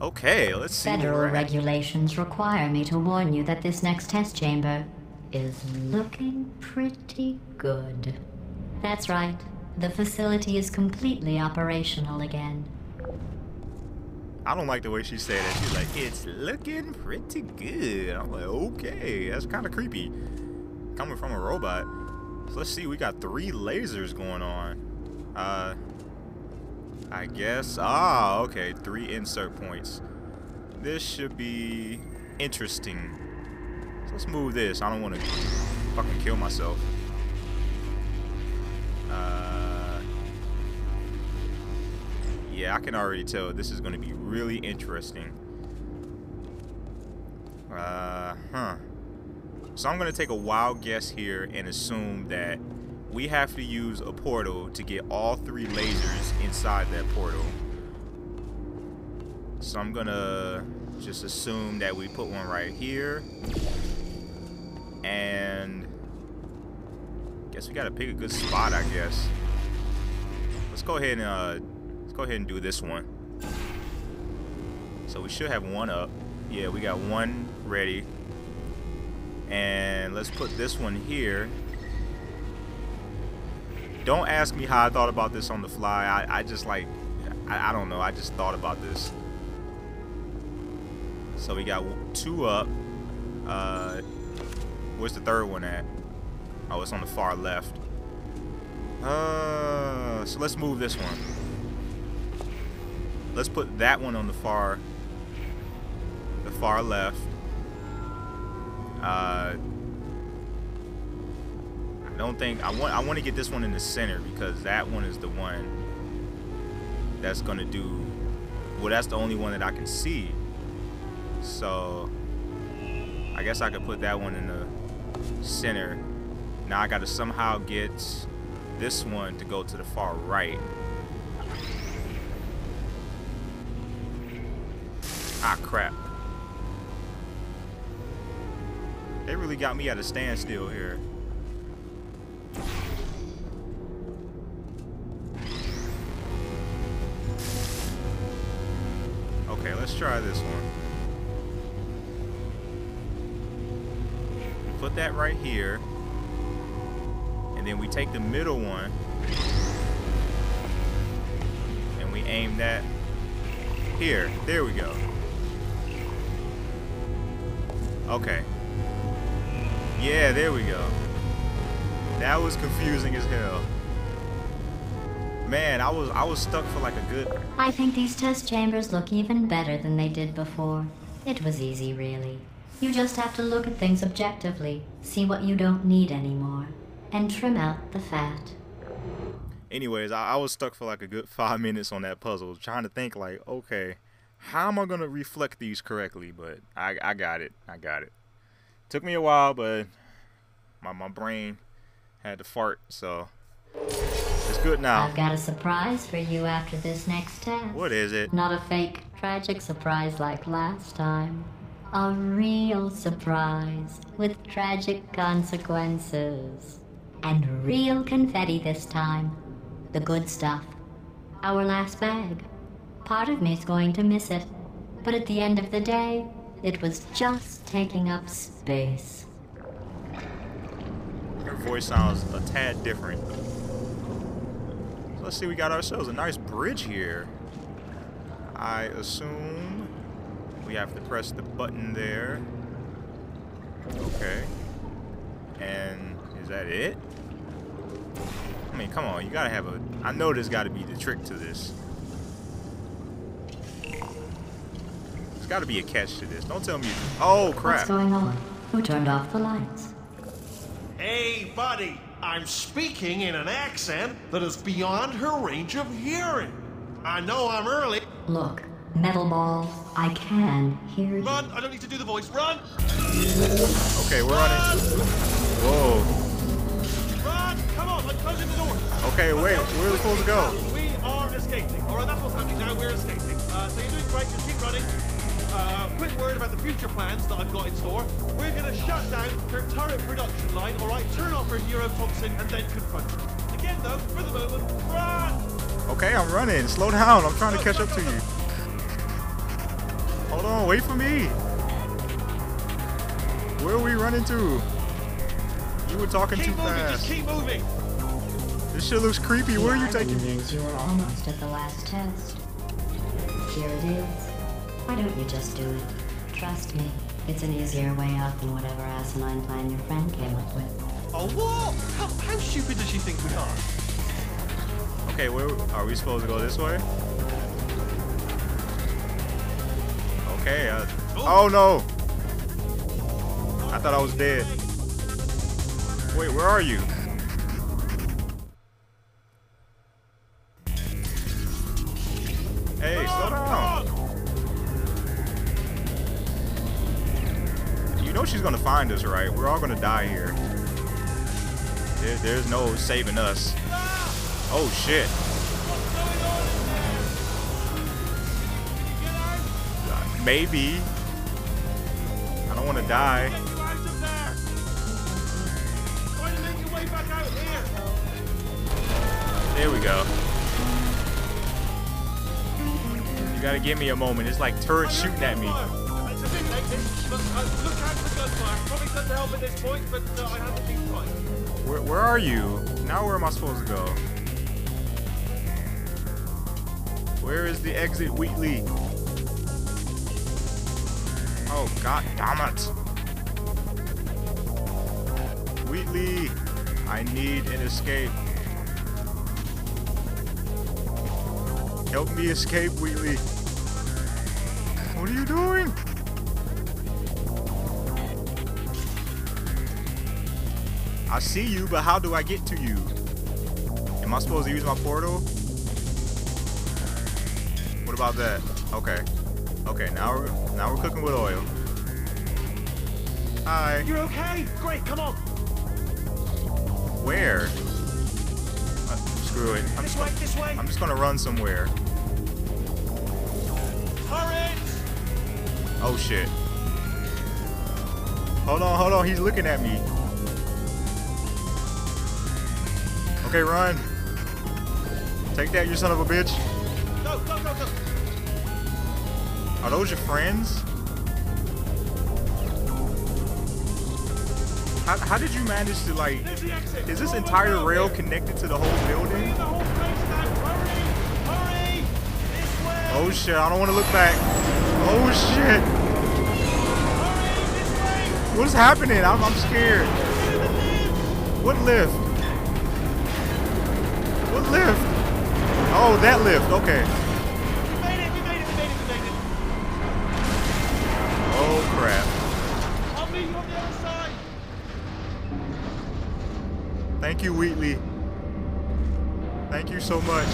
Okay, let's see. Federal regulations require me to warn you that this next test chamber is looking pretty good. That's right. The facility is completely operational again. I don't like the way she said it. She's like, it's looking pretty good. I'm like, okay, that's kind of creepy. Coming from a robot. So let's see, we got three lasers going on. Uh, I guess. Ah, okay, three insert points. This should be interesting. So let's move this. I don't want to fucking kill myself. Uh, yeah, I can already tell this is going to be really interesting. Uh, huh. So I'm going to take a wild guess here and assume that we have to use a portal to get all three lasers inside that portal. So I'm to just assume that we put one right here. And guess we got to pick a good spot, I guess. Let's go ahead and uh, let's go ahead and do this one. So we should have one up. Yeah, we got one ready. And let's put this one here. Don't ask me how I thought about this on the fly. I, I just like, I, I don't know. I just thought about this. So we got two up. Uh, where's the third one at? Oh, it's on the far left. Uh, so let's move this one. Let's put that one on the far, the far left. Uh, I don't think I want. I want to get this one in the center because that one is the one that's gonna do. Well, that's the only one that I can see. So I guess I could put that one in the center. Now I got to somehow get this one to go to the far right. Ah, crap. They really got me at a standstill here. Try this one. Put that right here. And then we take the middle one. And we aim that here. There we go. Okay. Yeah, there we go. That was confusing as hell. Man, I was I was stuck for like a good I think these test chambers look even better than they did before. It was easy, really. You just have to look at things objectively, see what you don't need anymore, and trim out the fat. anyways, I, I was stuck for like a good five minutes on that puzzle, trying to think like, okay, how am I gonna reflect these correctly? But I, I got it. I got it. Took me a while, but my my brain had to fart, so it's good now. I've got a surprise for you after this next test. What is it? Not a fake, tragic surprise like last time. A real surprise with tragic consequences. And real confetti this time. The good stuff. Our last bag. Part of me's going to miss it. But at the end of the day, it was just taking up space. Her voice sounds a tad different. So let's see, we got ourselves a nice bridge here. I assume we have to press the button there. Okay. And is that it? I mean, come on, you gotta have a. I know there's gotta be the trick to this. There's gotta be a catch to this. Don't tell me. Oh, crap. What's going on? Who turned off the lights? Hey, buddy, I'm speaking in an accent that is beyond her range of hearing. I know I'm early. Look, metal ball, I can hear you. Run! I don't need to do the voice. Run! Okay, we're running. Whoa. Run! Come on, I'm closing the door. Okay, wait, where are we supposed to go? We are escaping. All right, that's what's happening now. We're escaping. Uh, so you're doing great. Just keep running. Uh, quick word about the future plans that I've got in store. We're going to shut down her turret production line, all right? Turn off her neurotoxin and then confront her. Again, though, for the moment, run! Okay, I'm running. Slow down. I'm trying to catch up to you. Hold on, wait for me. Where are we running to? You were talking Keep too moving, fast. just keep moving. This shit looks creepy. Where are you taking me? you were almost at the last test. Here it is. Why don't you just do it? Trust me, it's an easier way out than whatever asinine plan your friend came up with. Oh, what? How, how stupid does she think we are? Okay, where are we supposed to go this way? Okay. Uh, oh no! I thought I was dead. Wait, where are you? Hey, slow down. She's gonna find us, right? We're all gonna die here. There, there's no saving us. Oh shit. Maybe. I don't want to die. There! We go. You gotta give me a moment. It's like turrets shooting at me. Where, where are you? Now where am I supposed to go? Where is the exit, Wheatley? Oh, god damn it. Wheatley, I need an escape. Help me escape, Wheatley. What are you doing? I see you, but how do I get to you? Am I supposed to use my portal? What about that? Okay. Okay, now we're now we're cooking with oil. Hi. You're okay? Great, come on! Where? Uh, screw it. I'm This just, way, gonna, this way! I'm just gonna run somewhere. Turret! Oh shit. Hold on, hold on. He's looking at me. Okay, run. Take that, you son of a bitch. Go, go, go, go! Are those your friends? How, how did you manage to like? There's the exit! Is this entire rail connected to the whole building? the whole place down! Hurry! Hurry! This way! Oh shit! I don't want to look back. Oh shit! Way! What's happening? I'm, I'm scared. What lift? What lift? Oh, that lift. Okay. We made it! We made it! We made it! We made it! Oh crap. I'll meet you on the other side! Thank you, Wheatley. Thank you so much.